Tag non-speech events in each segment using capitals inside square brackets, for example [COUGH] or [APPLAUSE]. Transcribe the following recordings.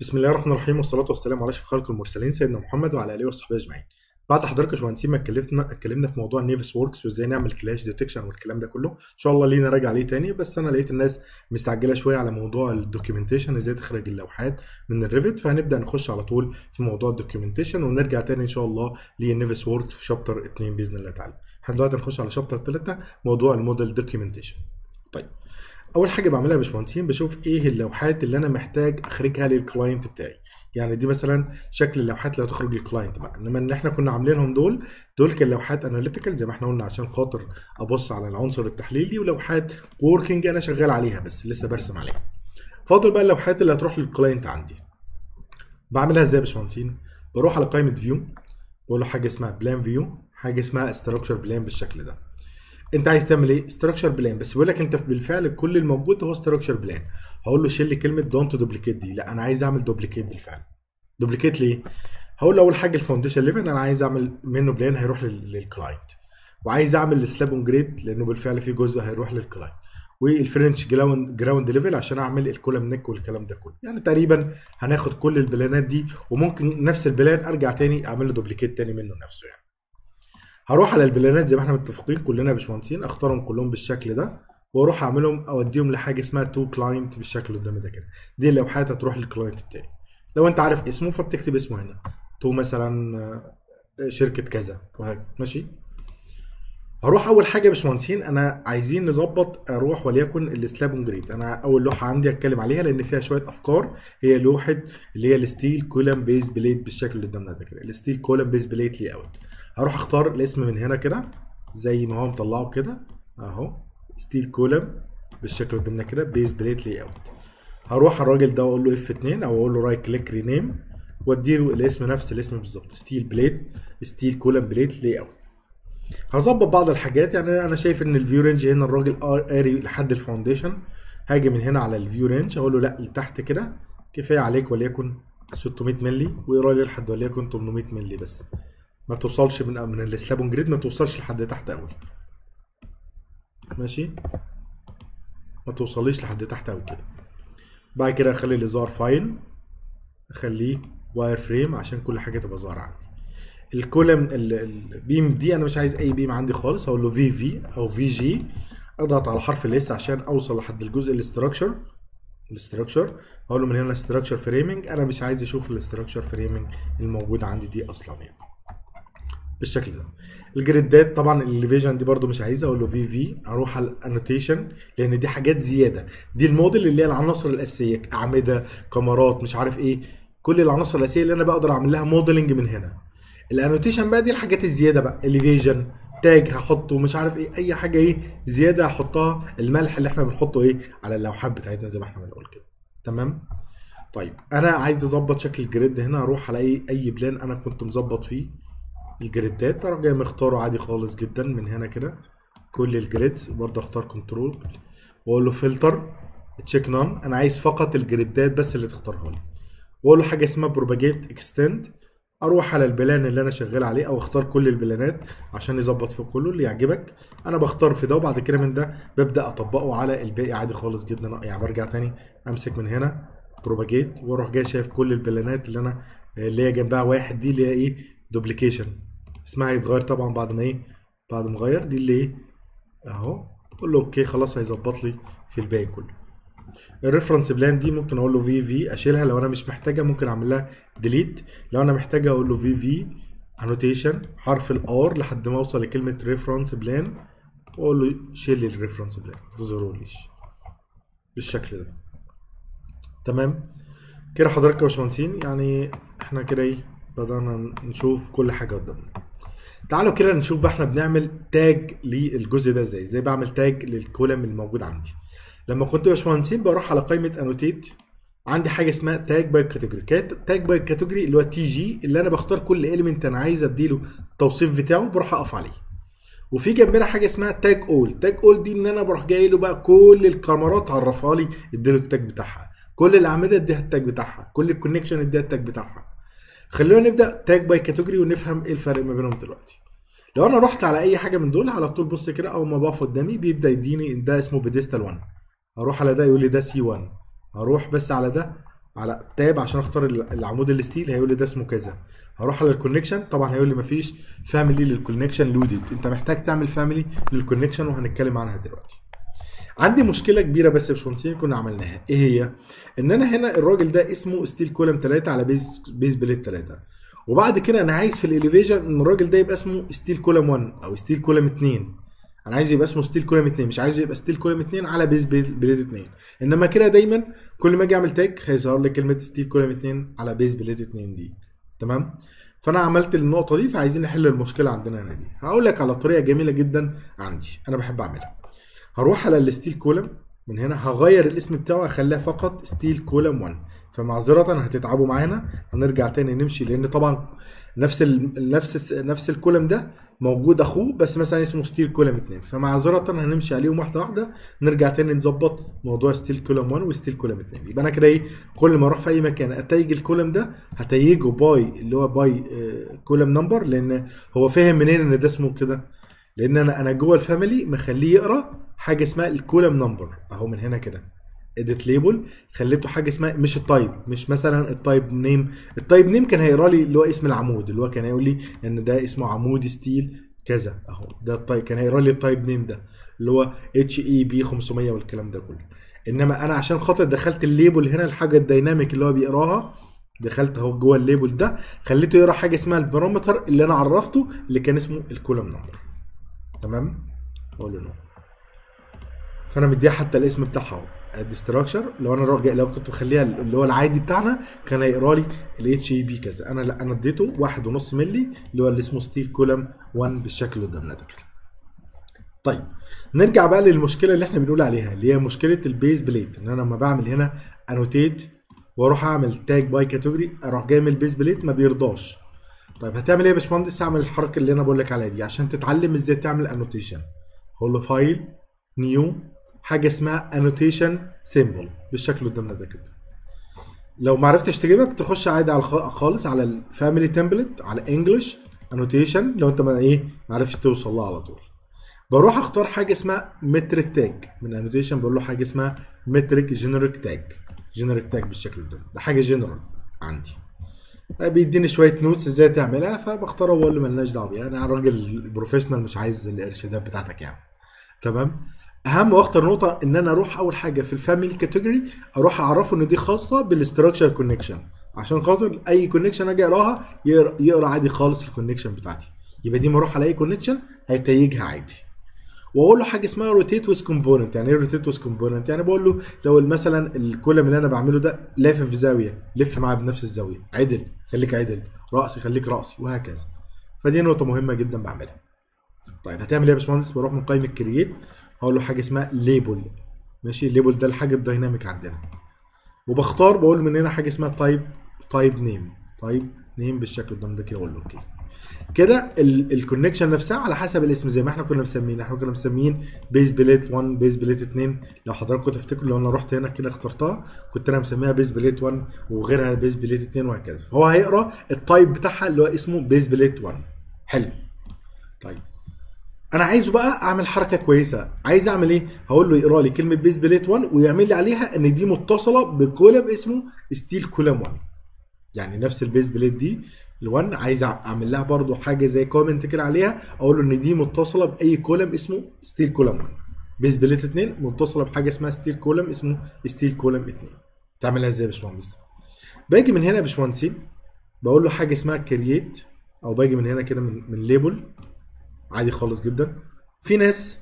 بسم الله الرحمن الرحيم والصلاة والسلام على أشرف خلق المرسلين سيدنا محمد وعلى آله وصحبه أجمعين. بعد حضرتك يا باشمهندسين ما اتكلمنا اتكلمنا في موضوع ال Navisworks وإزاي نعمل clash detection والكلام ده كله، إن شاء الله لينا راجع عليه تاني بس أنا لقيت الناس مستعجلة شوية على موضوع ال documentation إزاي تخرج اللوحات من ال Revit فهنبدأ نخش على طول في موضوع ال documentation ونرجع تاني إن شاء الله لل Navisworks في chapter 2 بإذن الله تعالى. إحنا دلوقتي هنخش على chapter 3 موضوع ال model documentation. طيب أول حاجة بعملها يا باشمهندسين بشوف إيه اللوحات اللي أنا محتاج أخرجها لل client بتاعي. يعني دي مثلا شكل اللوحات اللي هتخرج لل client بقى. إنما إن إحنا كنا عاملينهم دول دول كان لوحات analytical زي ما إحنا قلنا عشان خاطر أبص على العنصر التحليلي ولوحات working أنا شغال عليها بس لسه برسم عليها. فاضل بقى اللوحات اللي هتروح لل client عندي. بعملها إزاي يا باشمهندسين؟ بروح على قائمه view بقول له حاجة اسمها plan view حاجة اسمها structure plan بالشكل ده. انت عايز تعمل إيه؟ structure plan بس بيقول لك انت بالفعل كل الموجود هو structure plan هقول له شيل لي كلمة don't duplicate دي. لا أنا عايز اعمل duplicate بالفعل. duplicate ليه؟ هقول له اول حاجة ال foundation level أنا عايز اعمل منه plan هيروح لل client وعايز اعمل ال slab on grade لأنه بالفعل في جزء هيروح لل client وال finish ground ground level عشان اعمل ال column neck والكلام ده كله. يعني تقريبا هناخد كل ال plan ات دي وممكن نفس ال plan ارجع تاني اعمل له duplicate تاني منه نفسه يعني. هروح على ال plan ات زي ما إحنا متفقين كلنا باشمهندسين اختارهم كلهم بالشكل ده وأروح اعملهم اوديهم لحاجة اسمها to client بالشكل اللي قدامي ده كده. دي اللوحات هتروح لل client بتاعي. لو انت عارف اسمه فبتكتب اسمه هنا. to مثلا شركة كذا وهكذا. ماشي؟ هروح أول حاجة يا باشمهندسين أنا عايزين نظبط أروح وليكن ال slab grade أنا أول لوحة عندي اتكلم عليها لأن فيها شوية أفكار. هي لوحة اللي هي ال steel column base plate بالشكل اللي قدامنا ده كده. ال steel column base plate layout هروح اختار الاسم من هنا كده زي ما هو مطلعه كده اهو steel column بالشكل اللي قدامنا كده base plate layout هروح الراجل ده واقول له F2 أو أقول له right click rename وأديله الاسم نفس الاسم بالظبط steel plate steel column plate layout هظبط بعض الحاجات يعني أنا شايف إن ال view range هنا الراجل قاري لحد ال foundation هاجي من هنا على ال view range أقول له لأ لتحت كده كفاية عليك وليكن 600 مللي ويقرا لي لحد وليكن 800 مللي بس. ما توصلش من من ال slab on grade ما توصلش لحد تحت قوي ماشي؟ ما توصليش لحد تحت قوي كده. بعد كده أخلي الاظهار fine أخليه wireframe عشان كل حاجة تبقى ظاهره عندي. ال column ال beam دي أنا مش عايز أي beam عندي خالص هقول له VV أو VG أضغط على حرف ال S عشان أوصل لحد الجزء ال structure ال structure أقول له من هنا structure framing أنا مش عايز أشوف ال structure framing الموجود عندي دي أصلا يعني. بالشكل ده. ال grid ات طبعا ال elevation دي برده مش عايزها أقول له VV أروح على ال annotation لأن دي حاجات زيادة. دي الموديل اللي هي العناصر الأساسية أعمدة كمرات مش عارف إيه. كل العناصر الأساسية اللي أنا بقدر أعمل لها modeling من هنا. ال annotation بقى دي الحاجات الزيادة بقى. ال elevation tag هحطه مش عارف إيه. أي حاجة إيه زيادة هحطها. الملح اللي إحنا بنحطه إيه؟ على اللوحات بتاعتنا زي ما إحنا بنقول كده. تمام؟ طيب أنا عايز أظبط شكل ال grid هنا أروح على أي أي plan أنا كنت مظبط فيه. ال grid ات أروح جاي مختاره عادي خالص جدا من هنا كده. كل ال grids برضه اختار control واقول له filter check none أنا عايز فقط ال grid ات بس اللي تختارها لي. واقول له حاجة اسمها propagate extent أروح على ال plan اللي أنا شغال عليه أو أختار كل ال plan ات عشان يظبط في كله اللي يعجبك. أنا بختار في ده وبعد كده من ده ببدأ أطبقه على الباقي عادي خالص جدا. يعني برجع تاني أمسك من هنا propagate وأروح جاي شايف كل ال plan ات اللي أنا اللي هي جنبها واحد دي اللي هي إيه؟ duplication اسمها هيتغير طبعا بعد ما إيه؟ بعد ما اغير دي اللي إيه؟ أهو. أقول له okay خلاص هيظبط لي في الباقي كله. ال reference plane دي ممكن أقول له VV أشيلها. لو أنا مش محتاجها ممكن أعمل لها delete لو أنا محتاجها أقول له في في annotation حرف ال R لحد ما أوصل لكلمة reference plan وأقول له شيل ال reference plan ما تظهروليش بالشكل ده. تمام؟ كده حضرتك يا باشمهندسين يعني إحنا كده إيه؟ بدأنا نشوف كل حاجة قدامنا. تعالوا كده نشوف بقى إحنا بنعمل tag للجزء ده إزاي إزاي بعمل tag لل column الموجود عندي. لما كنت باشمهندسين بروح على قائمة annotate عندي حاجة اسمها tag by category tag by category اللي هو T G اللي أنا بختار كل element أنا عايز أديله التوصيف بتاعه بروح أقف عليه. وفي جنبنا حاجة اسمها tag all tag all دي إن أنا بروح جاي له بقى كل الكاميرات عرفها لي اديله ال tag بتاعها. كل الأعمدة اديها ال tag بتاعها. كل ال connection اديها ال tag بتاعها. خلونا نبدأ tag by category ونفهم إيه الفرق ما بينهم دلوقتي. لو أنا رحت على أي حاجة من دول على طول بص كده أول ما بقف قدامي بيبدأ يديني ده اسمه pedestal 1 أروح على ده يقول لي ده C 1 أروح بس على ده على tab عشان أختار ال- العمود ال steel هيقول لي ده اسمه كذا. هروح على ال connection طبعا هيقول لي مفيش family لل connection loaded أنت محتاج تعمل family لل connection وهنتكلم عنها دلوقتي. عندي مشكلة كبيرة بس يا باشمهندسين كنا عملناها. إيه هي؟ إن أنا هنا الراجل ده اسمه steel column 3 على base base plate 3 وبعد كده أنا عايز في ال elevation إن الراجل ده يبقى اسمه steel column 1 أو steel column 2 أنا عايز يبقى اسمه steel column 2 مش عايزه يبقى steel column 2 على base plate 2 إنما كده دايما كل ما أجي أعمل tag هيظهر لي كلمة steel column 2 على base plate 2 دي. تمام؟ فأنا عملت النقطة دي فعايزين نحل المشكلة عندنا هنا دي. هقول لك على طريقة جميلة جدا عندي أنا بحب أعملها. هروح على ال steel column من هنا هغير الاسم بتاعه اخليها فقط steel column 1 فمعذرة هتتعبوا معانا. هنرجع تاني نمشي لأن طبعا نفس ال نفس ال نفس ال column ده موجود أخوه بس مثلا اسمه steel column 2 فمعذرة هنمشي عليهم واحدة واحدة. نرجع تاني نظبط موضوع steel column 1 و steel column 2 يبقى أنا كده إيه كل ما أروح في أي مكان اتيج ال column ده هتيجه by اللي هو by column number لأن هو فاهم منين إن ده اسمه كده. لأن أنا أنا جوه ال family مخليه يقرأ حاجة اسمها ال column number. أهو من هنا كده. edit label خليته حاجة اسمها مش ال type مش مثلا ال type name ال type name كان هيقرأ لي اللي هو اسم العمود اللي هو كان هيقول لي إن ده اسمه عمود steel كذا. أهو ده ال type كان هيقرأ لي ال type name ده اللي هو H E B 500 والكلام ده كله. إنما أنا عشان خاطر دخلت ال label هنا الحاجة ال dynamic اللي هو بيقراها دخلت أهو جوه ال label ده خليته يقرأ حاجة اسمها ال parameter اللي أنا عرفته اللي كان اسمه ال column number. تمام؟ أقول له no فأنا مديها حتى الاسم بتاعها أهو. ادي structure لو أنا راجع لو كنت مخليها اللي هو العادي بتاعنا كان هيقرأ لي ال H E B كذا. أنا لا أنا اديته واحد ونص ملي اللي هو اللي اسمه steel column 1 بالشكل اللي قدامنا ده كده طيب نرجع بقى للمشكلة اللي إحنا بنقول عليها اللي هي مشكلة ال base plate إن أنا لما بعمل هنا annotate وأروح أعمل tag by category أروح جاي من ال base plate ما بيرضاش. طيب هتعمل إيه يا باشمهندس؟ اعمل الحركة اللي أنا بقول لك عليها دي عشان تتعلم إزاي تعمل annotation هقول له file new حاجة اسمها annotation symbol بالشكل قدامنا ده كده. لو ما عرفتش تجيبها بتخش عادي على خالص على ال family template على English annotation لو أنت ما إيه ما عرفتش توصل لها على طول. بروح أختار حاجة اسمها metric tag من annotation بقول له حاجة اسمها metric generic tag generic tag بالشكل ده ده حاجة جنرال عندي. بيديني شوية notes إزاي تعملها فبختار واقول له مالناش دعوة. بيها أنا راجل professional مش عايز الإرشادات بتاعتك يعني. تمام؟ أهم وأخطر نقطة إن أنا أروح أول حاجة في ال family category أروح أعرفه إن دي خاصة بال structure connection عشان خاطر أي connection أجي أقراها يقرأ عادي خالص ال connection بتاعتي. يبقى دي ما أروح على أي connection هيتيجها عادي. واقول له حاجة اسمها rotate with component يعني إيه rotate with component يعني بقول له لو مثلا ال column اللي أنا بعمله ده لافف في زاوية لف معاه بنفس الزاوية. عدل خليك عدل. راسي خليك راسي وهكذا. فدي نقطة مهمة جدا بعملها. طيب هتعمل إيه يا باشمهندس؟ بروح من قائمة create هقول له حاجة اسمها label ماشي؟ ال label ده الحاجة ال dynamic عندنا. وبختار بقول من هنا حاجة اسمها type type name type name بالشكل ده كده أقول له okay. كده ال connection نفسها على حسب الاسم زي ما إحنا كنا مسمين إحنا كنا مسمين base plate 1 base plate 2 لو حضراتكم تفتكروا لو أنا رحت هنا كده اخترتها كنت أنا مسميها base plate 1 وغيرها base plate 2 وهكذا. فهو هيقرا ال type بتاعها اللي هو اسمه base plate 1 حلو. طيب. أنا عايزه بقى اعمل حركة كويسة. عايز اعمل إيه؟ هقول له يقرأ لي كلمة base plate 1 ويعمل لي عليها ان دي متصلة ب column اسمه steel column 1 يعني نفس ال base plate دي. ال1 عايز أعمل لها برضو حاجة زي comment كده عليها أقول له إن دي متصلة بأي column اسمه steel column 1 base plate 2 متصلة بحاجة اسمها steel column اسمه steel column 2 تعملها إزاي يا باشمهندس؟ باجي من هنا يا باشمهندسين بقول له حاجة اسمها create أو باجي من هنا كده من من label عادي خالص جدا. في ناس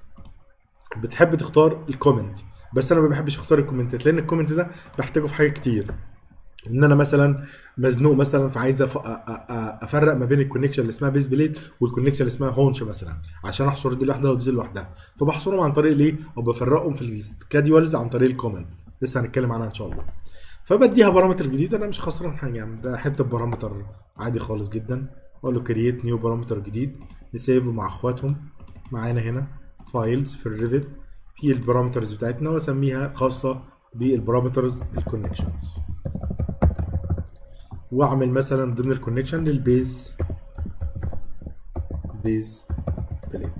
بتحب تختار ال comment بس أنا ما بحبش أختار الكومنتات لأن ال comment ده بحتاجه في حاجات كتير. ان أنا مثلا مزنوق مثلا فعايز أفرق ما بين ال connection اللي اسمها base plate وال connection اللي اسمها haunch مثلا عشان احصر دي لوحدها ودي لوحدها. فبحصرهم عن طريق الايه أو بفرقهم في ال schedules عن طريق ال comment لسه هنتكلم عنها إن شاء الله. فبديها parameter جديد أنا مش خسران حاجة يعني ده حتة parameter عادي خالص جدا. أقول له create new parameter جديد نسيفه مع أخواتهم معانا هنا files في ال Revit في ال parameters بتاعتنا وأسميها خاصة بال parameters ال connections واعمل مثلا ضمن ال connection لل base. base plate.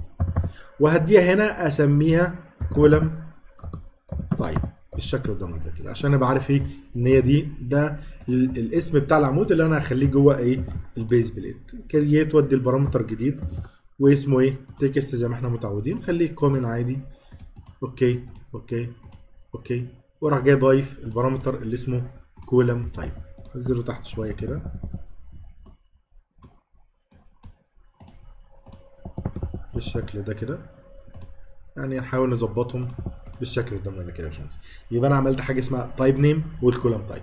وهديها هنا أسميها column type بالشكل ده ده كده عشان ابقى عارف إيه إن هي دي ده ال- الاسم بتاع العمود اللي أنا هخليه جوه إيه ال base plate create وادي ال parameter جديد واسمه إيه text زي ما إحنا متعودين خليه common عادي. okay okay okay. وراح جاي ضايف ال parameter اللي اسمه column type نزله تحت شوية كده. بالشكل ده كده. يعني نحاول نظبطهم بالشكل ده ده كده يا باشمهندس يبقى أنا عملت حاجة اسمها type name وال column type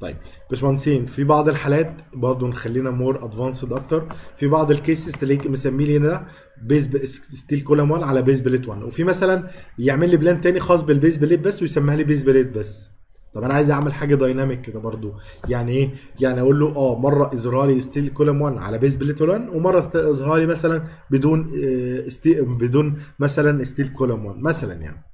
طيب باشمهندسين في بعض الحالات برضه نخلينا more advanced أكتر. في بعض ال cases تلاقيك مسمي لي هنا base steel column 1 على base plate 1 وفي مثلا يعمل لي plan تاني خاص بال base plate بس ويسميها لي base plate بس. طب أنا عايز اعمل حاجة dynamic كده برضو. يعني إيه؟ يعني أقول له آه مرة اظهر لي steel column 1 على base plate 1 ومرة است- اظهر لي مثلا بدون آه، ستي بدون مثلا steel column 1 مثلا يعني.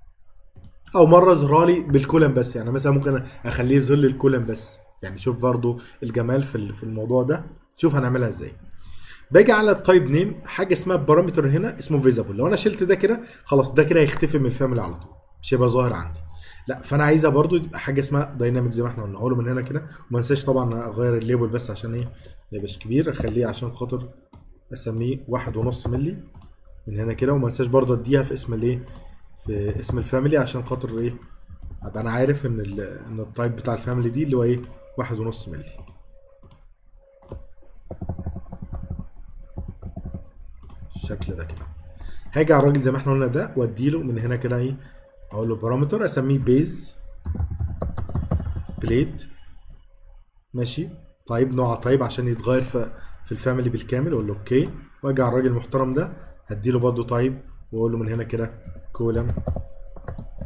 أو مرة اظهر لي بال column بس يعني مثلا ممكن أخليه يظهر لي ال column بس. يعني شوف برضو الجمال في في الموضوع ده. شوف هنعملها إزاي. باجي على ال type name حاجة اسمها parameter هنا اسمه visible لو أنا شلت ده كده خلاص ده كده هيختفي من ال family على طول. مش هيبقى ظاهر عندي. لا فأنا عايزها برضو يبقى حاجة اسمها dynamic زي ما إحنا قلنا. له من هنا كده وما انساش طبعا أغير ال label بس عشان إيه؟ ما يبقاش كبير. أخليه عشان خاطر أسميه واحد ونص ملي من هنا كده. وما انساش برضو أديها في اسم الإيه؟ في اسم ال family عشان خاطر إيه؟ أبقى أنا عارف إن ال إن ال type بتاع ال family دي اللي هو إيه؟ واحد ونص ملي الشكل ده كده. هاجي على الراجل زي ما إحنا قلنا ده وأديله من هنا كده إيه؟ أقول له parameter أسميه base plate ماشي. طيب نوع type عشان يتغير في في ال family بالكامل. أقول له okay وأجي على الراجل المحترم ده هديله برضه type وأقول له من هنا كده column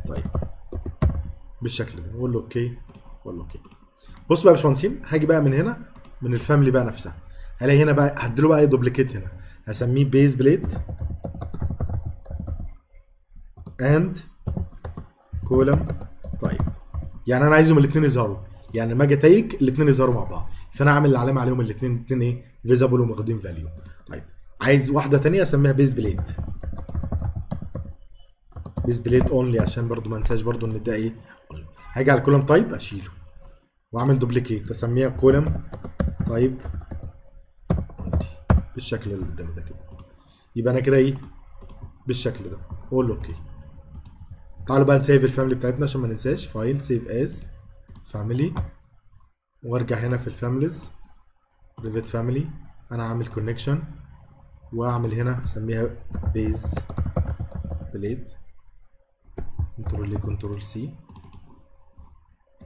type. بالشكل ده. أقول له okay واقول له okay بص بقى يا باشمهندسين هاجي بقى من هنا من ال family بقى نفسها. هلاقي هنا بقى هديله بقى duplicate هنا. هسميه base plate and column. طيب. يعني أنا عايزهم الاثنين يظهروا. يعني لما أجي أتيك الاثنين يظهروا مع بعض. فأنا عامل العلامه عليهم الاثنين الاثنين إيه؟ visible وماخدين value طيب. عايز واحدة تانية أسميها base plate base plate only عشان برضو ما انساش برضو إن ده إيه. هاجي على ال column type أشيله. وأعمل duplicate أسميها column type. بالشكل اللي قدام ده كده. يبقى أنا كده إيه؟ بالشكل ده. أقول له okay. تعالوا بقى نسيف ال family بتاعتنا عشان ما ننساش. file save as family وارجع هنا في ال families. Revit family أنا عامل connection وأعمل هنا أسميها base plate control A control C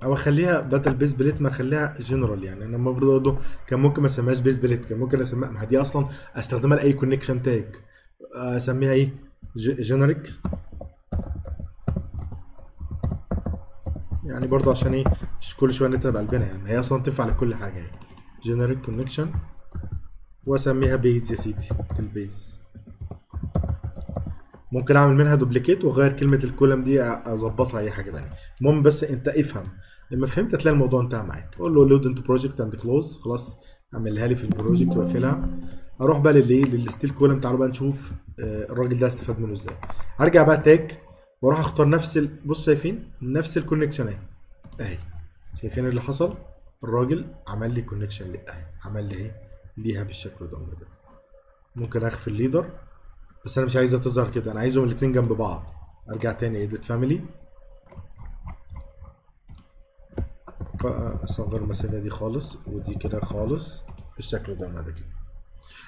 أو أخليها بدل base plate ما أخليها جنرال يعني. أنا المفروض برضه كان ممكن ما أسميهاش base plate كان ممكن أسميها ما دي أصلا أستخدمها لأي connection tag أسميها إيه؟ generic يعني برضه عشان إيه مش كل شوية نتعب قلبنا يعني. هي أصلا تنفع لكل حاجة يعني. generic connection وأسميها base يا سيدي ال base ممكن أعمل منها duplicate وأغير كلمة ال column دي أظبطها أي حاجة تانية. المهم بس أنت افهم. لما فهمت هتلاقي الموضوع انتهى معاك. قول له load into project and close خلاص أعملها لي في ال project وأقفلها. أروح بقى للإيه لل steel column. تعالوا بقى نشوف آه، الراجل ده استفاد منه إزاي. ارجع بقى tag وأروح اختار نفس ال... بص شايفين نفس ال connection اهي. اهي. شايفين اللي حصل؟ الراجل عمل لي connection اهي. عمل لي إيه؟ ليها بالشكل ده ممكن اخفي ال leader بس أنا مش عايزها تظهر كده. أنا عايزهم الاتنين جنب بعض. ارجع تاني edit family اصغر المسافة دي خالص ودي كده خالص بالشكل ده ده كده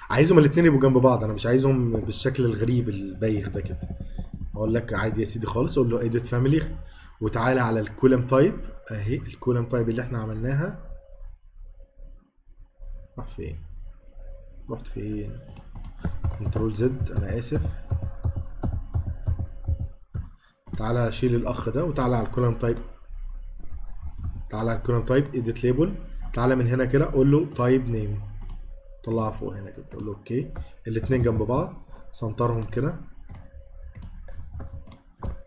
عايزهم الاتنين يبقوا جنب بعض. أنا مش عايزهم بالشكل الغريب البايخ ده كده. أقول لك عادي يا سيدي خالص أقول له edit family وتعالى على ال column type أهي ال column type اللي إحنا عملناها. راح فين؟ رحت فين؟ control Z أنا آسف. تعالى شيل الأخ ده وتعالى على ال column type تعالى على ال column type edit label تعالى من هنا كده قول له type name طلعها فوق هنا كده قول له okay الاتنين جنب بعض سنترهم كده.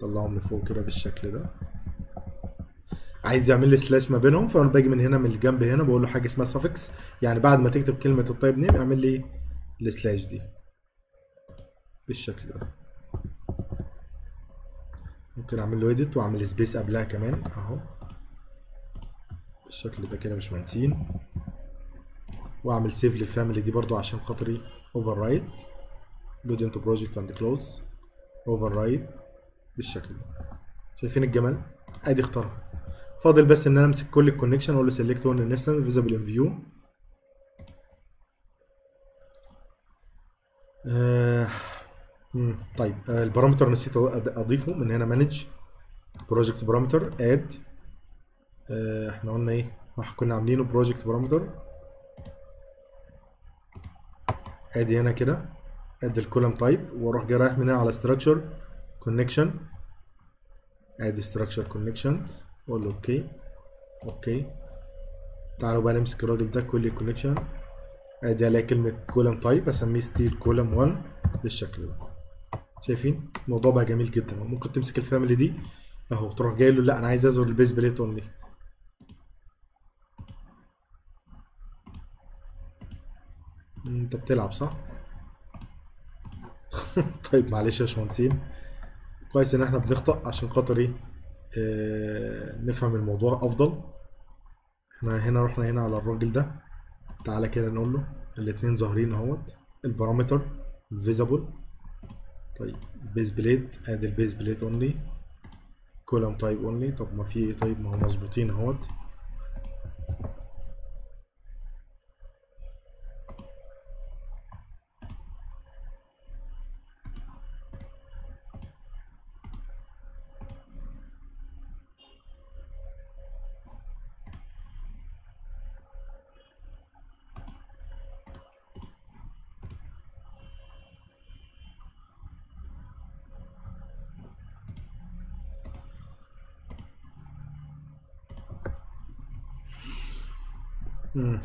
طلعهم لفوق كده بالشكل ده. عايز يعمل لي slash ما بينهم فأنا باجي من هنا من الجنب هنا بقول له حاجة اسمها suffix. يعني بعد ما تكتب كلمة ال type name اعمل لي ال slash دي بالشكل ده. ممكن أعمل له edit وأعمل space قبلها كمان أهو. بالشكل ده كده مش مهندسين وأعمل save لل family دي برضو عشان خاطري override load into project and close override بالشكل ده. شايفين الجمال؟ ادي اختارها. فاضل بس ان أنا امسك كل ال connection واقول له select all instances visible in view طيب. آه ال parameter نسيت أضيفه. من هنا manage project parameter add إحنا قلنا إيه؟ كنا عاملينه project parameter ادي هنا كده. add ال column type وأروح جاي رايح من هنا على structure connection ادي structure connection أقول له okay okay تعالوا بقى نمسك الراجل ده كل connection أدي الاقي كلمة column type أسميه steel column 1 بالشكل ده. شايفين؟ الموضوع بقى جميل جدا. ممكن تمسك ال family دي أهو تروح جاي له لا أنا عايز ازور ال base plate only أنت بتلعب صح؟ [LAUGHS] طيب معلش يا باشمهندسين. كويس إن إحنا بنخطأ عشان خاطر إيه؟ آه نفهم الموضوع أفضل. إحنا هنا رحنا هنا على الراجل ده. تعالى كده نقول له الاتنين ظاهرين أهوت. ال parameter visible طيب base plate آدي ال base plate only column type only طب ما في إيه طيب؟ ما هو مظبوطين أهوت. آه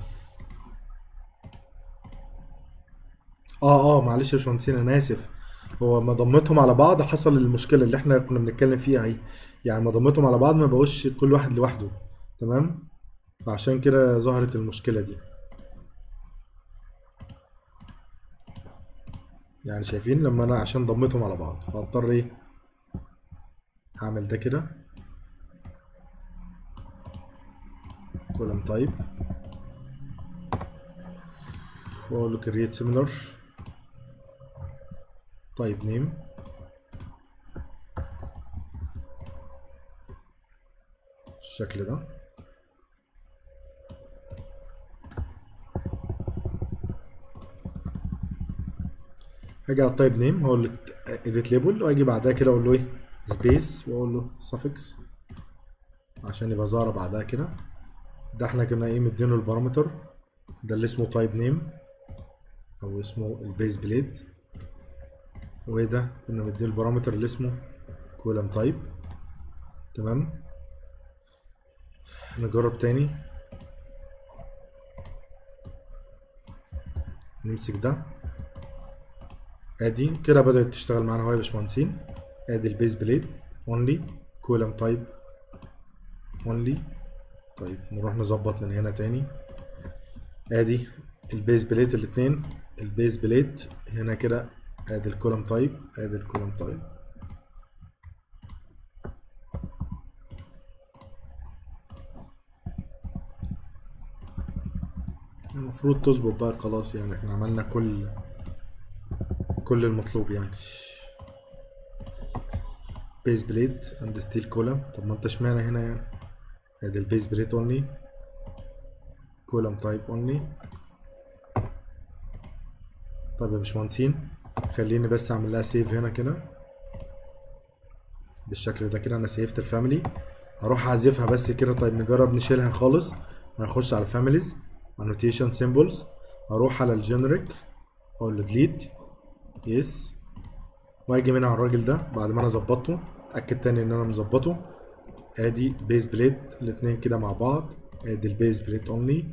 آه معلش يا باشمهندسين أنا آسف. هو ما ضمتهم على بعض حصل المشكلة اللي إحنا كنا بنتكلم فيها أهي. يعني ما ضمتهم على بعض ما بقوش كل واحد لوحده. تمام؟ فعشان كده ظهرت المشكلة دي. يعني شايفين لما أنا عشان ضمتهم على بعض فاضطر إيه؟ هعمل ده كده. column type. واقول له create similar. طيب name الشكل ده. هاجي على ال type name هقول له edit label واجي بعدها كده أقول له إيه؟ space وأقول له suffix. عشان يبقى ظاهرة بعدها كده. ده إحنا كنا إيه مدينه ال parameter. ده اللي اسمه type name أو اسمه ال base plate. وده كنا مدين ال parameter اللي اسمه column type. تمام؟ نجرب تاني. نمسك ده. آدي. كده بدأت تشتغل معانا أهو يا باشمهندسين. آدي ال base plate. only column type. only طيب نروح نظبط من هنا تاني. آدي ال base plate الاتنين. ال base plate هنا كده آدي ال column type آدي ال column type. المفروض تظبط بقى خلاص يعني إحنا عملنا كل كل المطلوب يعني. base plate and steel column طب ما انت اشمعنى هنا يعني؟ آدي ال base plate only column type only طيب يا باشمهندسين خليني بس أعمل لها save هنا كده. بالشكل ده كده أنا سيفت ال family هروح أعزفها بس كده طيب نجرب نشيلها خالص. وهنخش على families annotation symbols. هروح على ال generic أقول له delete yes واجي من على الراجل ده بعد ما أنا ظبطته. أتأكد تاني إن أنا مظبطه. أدي base plate الاتنين كده مع بعض. أدي ال base plate only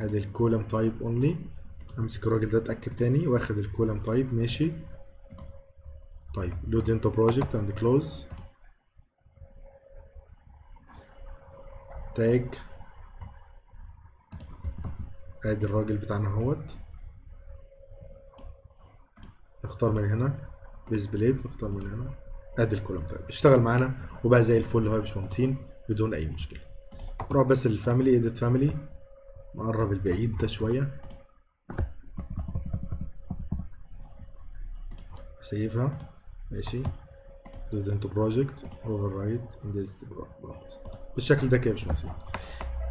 أدي ال column type only أمسك الراجل ده أتأكد تاني وأخد ال column. type ماشي. طيب load into project and close tag أدي الراجل بتاعنا أهوت. نختار من هنا. base plate نختار من هنا. أدي ال column طيب اشتغل معانا وبقى زي الفل. اهو يا باشمهندسين بدون أي مشكلة. نروح بس لل family edit family نقرب البعيد ده شوية. أسيفها. ماشي. load into project override بالشكل ده كده يا باشمهندسين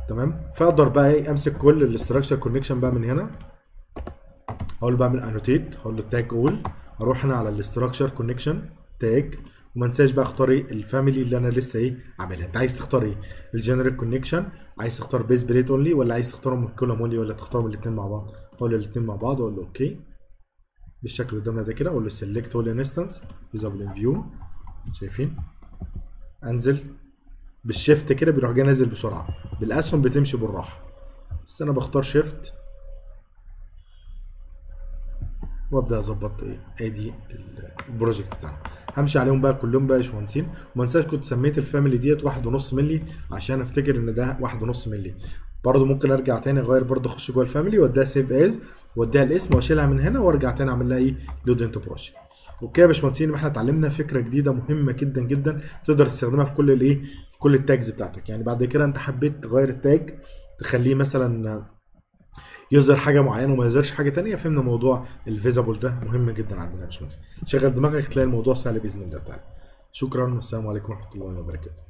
تمام؟ فأقدر بقى إيه؟ أمسك كل ال structure connection بقى من هنا. هقول له بعمل annotate هقول له tag all أروح هنا على ال structure connection tag وما أنساش بقى أختار إيه؟ ال family اللي أنا لسه إيه؟ عاملها. أنت عايز تختار إيه؟ ال general connection عايز تختار base plate only ولا عايز تختارهم من column only ولا تختارهم الاثنين مع بعض؟ أقول الاثنين مع بعض. واقول له okay بالشكل اللي قدامنا ده كده أقول له select all instances visible in view شايفين؟ أنزل. بال shift كده بيروح جاي نازل بسرعة. بالأسهم بتمشي بالراحة. بس أنا بختار shift. وأبدأ أظبط إيه؟ أدي ال project بتاعنا. همشي عليهم بقى كلهم بقى يا باشمهندسين وما انساش كنت سميت ال family ديت واحد ونص ملي عشان أفتكر إن ده واحد ونص ملي برضه ممكن أرجع تاني أغير برضه أخش جوه ال family واديها save as واديها الاسم واشيلها من هنا وارجع تاني اعمل لها إيه؟ load into project okay يا باشمهندسين إحنا اتعلمنا فكرة جديدة مهمة جدا جدا تقدر تستخدمها في كل الإيه؟ في كل ال tags بتاعتك. يعني بعد كده أنت حبيت تغير ال tag تخليه مثلا يظهر حاجة معينة وما يظهرش حاجة تانية فهمنا موضوع ال visible ده مهم جدا عندنا يا باشمهندس. شغل دماغك تلاقي الموضوع سهل بإذن الله تعالى. شكرا والسلام عليكم ورحمة الله وبركاته.